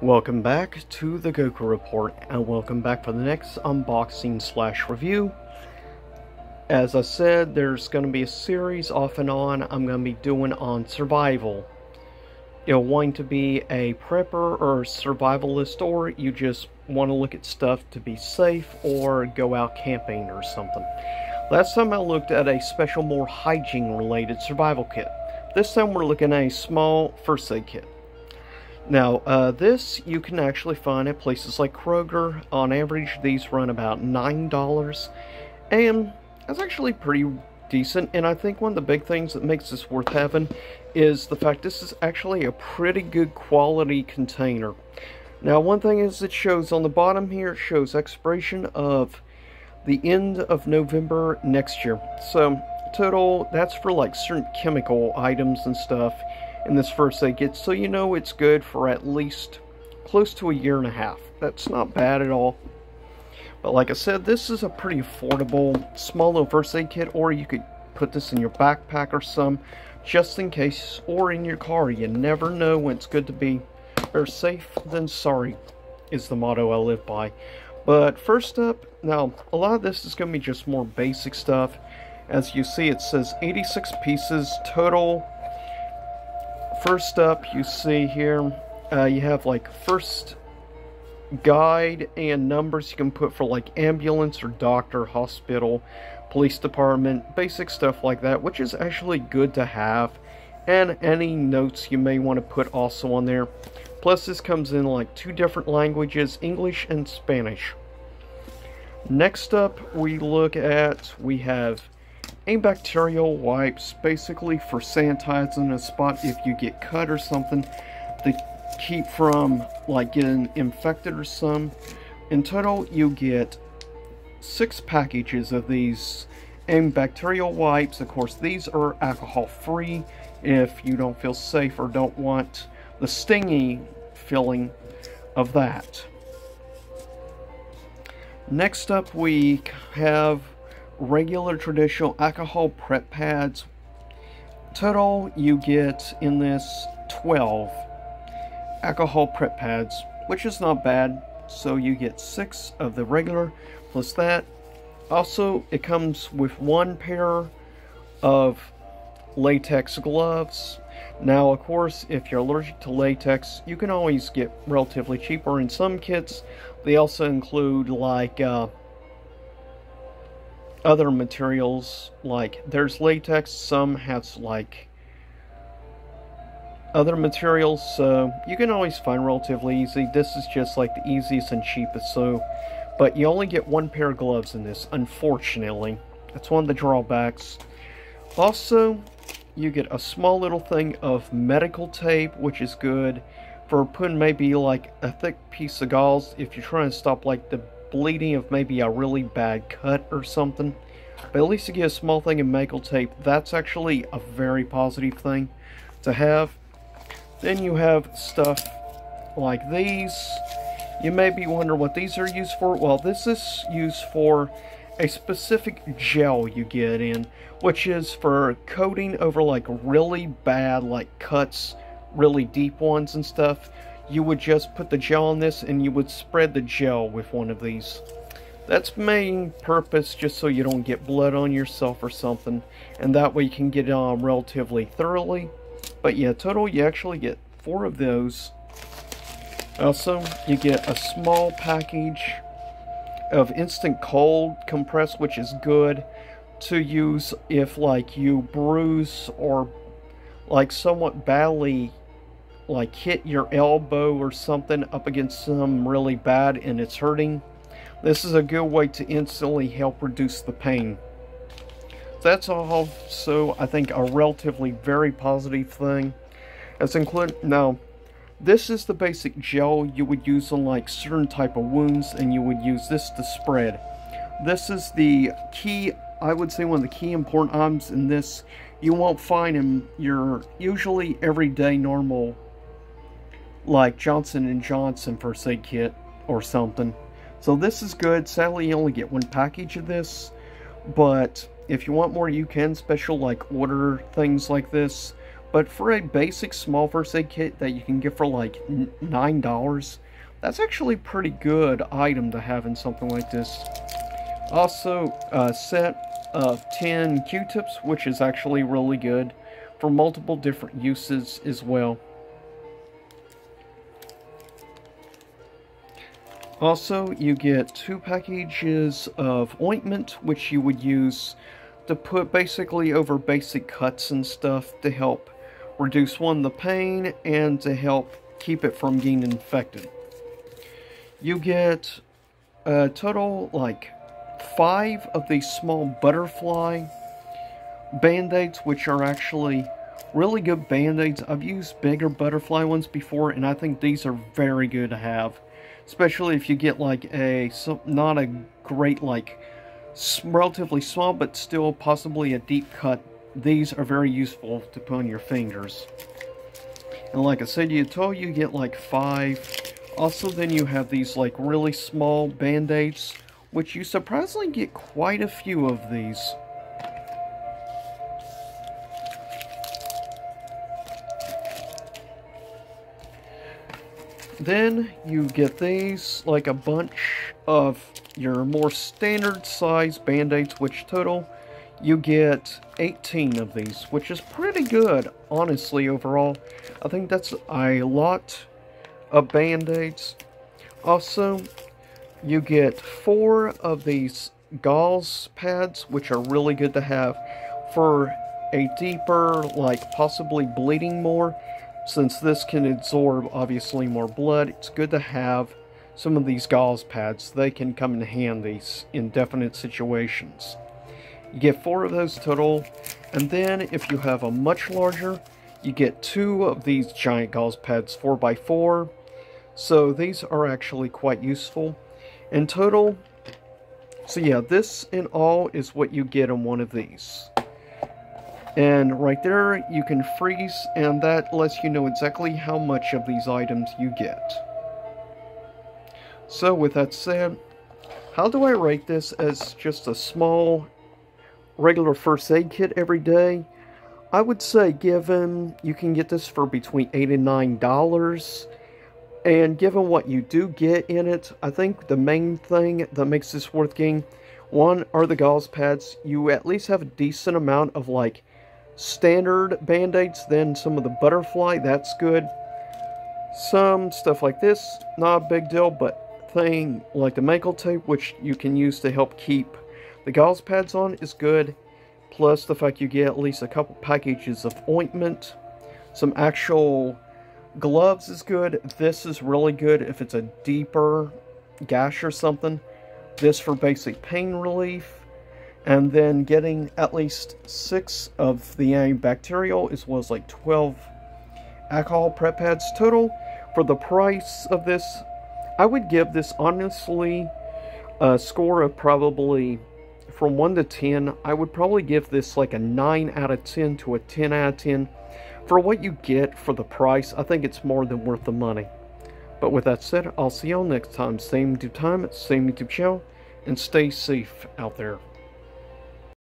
Welcome back to the Goku Report, and welcome back for the next unboxing slash review. As I said, there's going to be a series off and on I'm going to be doing on survival. You're wanting to be a prepper or survivalist, or you just want to look at stuff to be safe or go out camping or something. Last time I looked at a special, more hygiene related survival kit. This time we're looking at a small first aid kit. Now, uh, this you can actually find at places like Kroger. On average, these run about $9. And that's actually pretty decent. And I think one of the big things that makes this worth having is the fact this is actually a pretty good quality container. Now, one thing is it shows on the bottom here, it shows expiration of the end of November next year. So, total, that's for like certain chemical items and stuff in this first aid kit, so you know it's good for at least close to a year and a half. That's not bad at all. But like I said, this is a pretty affordable small little first aid kit, or you could put this in your backpack or some, just in case, or in your car. You never know when it's good to be better safe than sorry, is the motto I live by. But first up, now, a lot of this is going to be just more basic stuff. As you see, it says 86 pieces total first up you see here uh, you have like first guide and numbers you can put for like ambulance or doctor hospital police department basic stuff like that which is actually good to have. And any notes you may want to put also on there. Plus this comes in like two different languages english and spanish. Next up we look at we have antibacterial wipes basically for sanitizing a spot if you get cut or something to keep from like getting infected or some. In total you get six packages of these antibacterial wipes. Of course these are alcohol free if you don't feel safe or don't want the stingy feeling of that. Next up we have regular traditional alcohol prep pads. Total, you get in this 12 alcohol prep pads, which is not bad. So you get six of the regular plus that. Also, it comes with one pair of latex gloves. Now, of course, if you're allergic to latex, you can always get relatively cheaper in some kits. They also include like uh, other materials like there's latex some has like other materials so you can always find relatively easy. This is just like the easiest and cheapest so but you only get one pair of gloves in this unfortunately. That's one of the drawbacks. Also you get a small little thing of medical tape which is good for putting maybe like a thick piece of gauze. If you're trying to stop like the bleeding of maybe a really bad cut or something. But at least you get a small thing of medical tape. That's actually a very positive thing to have. Then you have stuff like these. You may be wondering what these are used for. Well, this is used for a specific gel you get in, which is for coating over like really bad like cuts, really deep ones and stuff you would just put the gel on this and you would spread the gel with one of these. That's main purpose just so you don't get blood on yourself or something and that way you can get it on relatively thoroughly. But yeah, total you actually get four of those. Also, you get a small package of instant cold compress which is good to use if like you bruise or like somewhat badly like hit your elbow or something up against some really bad and it's hurting, this is a good way to instantly help reduce the pain. That's also, I think, a relatively very positive thing. As include now, this is the basic gel you would use on like certain type of wounds and you would use this to spread. This is the key, I would say one of the key important items in this you won't find in your usually everyday normal like Johnson & Johnson first aid kit or something. So this is good. Sadly, you only get one package of this, but if you want more, you can special like order things like this But for a basic small first aid kit that you can get for like $9, that's actually a pretty good item to have in something like this. Also, a set of 10 Q-tips, which is actually really good for multiple different uses as well. Also, you get two packages of ointment, which you would use to put basically over basic cuts and stuff to help reduce one, the pain, and to help keep it from getting infected. You get a total, like, five of these small butterfly band-aids, which are actually really good band-aids. I've used bigger butterfly ones before, and I think these are very good to have especially if you get like a not a great like relatively small but still possibly a deep cut. These are very useful to put on your fingers. And like I said you you get like five also then you have these like really small band-aids which you surprisingly get quite a few of these Then you get these, like a bunch of your more standard size band-aids, which total you get 18 of these, which is pretty good, honestly, overall. I think that's a lot of band-aids. Also, you get four of these gauze pads, which are really good to have for a deeper, like possibly bleeding more. Since this can absorb, obviously, more blood, it's good to have some of these gauze pads. They can come in handy in definite situations. You get four of those total, and then if you have a much larger, you get two of these giant gauze pads 4x4. So these are actually quite useful. In total, so yeah, this in all is what you get in one of these. And right there, you can freeze, and that lets you know exactly how much of these items you get. So with that said, how do I rate this as just a small, regular first aid kit every day? I would say given you can get this for between 8 and $9, and given what you do get in it, I think the main thing that makes this worth getting, one, are the gauze pads. You at least have a decent amount of, like, standard band-aids then some of the butterfly that's good. Some stuff like this not a big deal but thing like the mankle tape which you can use to help keep the gauze pads on is good. Plus the fact you get at least a couple packages of ointment. Some actual gloves is good. This is really good if it's a deeper gash or something. This for basic pain relief and then getting at least six of the antibacterial as well as like 12 alcohol prep pads total. For the price of this i would give this honestly a score of probably from 1 to 10 i would probably give this like a 9 out of 10 to a 10 out of 10 for what you get for the price i think it's more than worth the money. But with that said i'll see y'all next time. Same youtube time same youtube channel and stay safe out there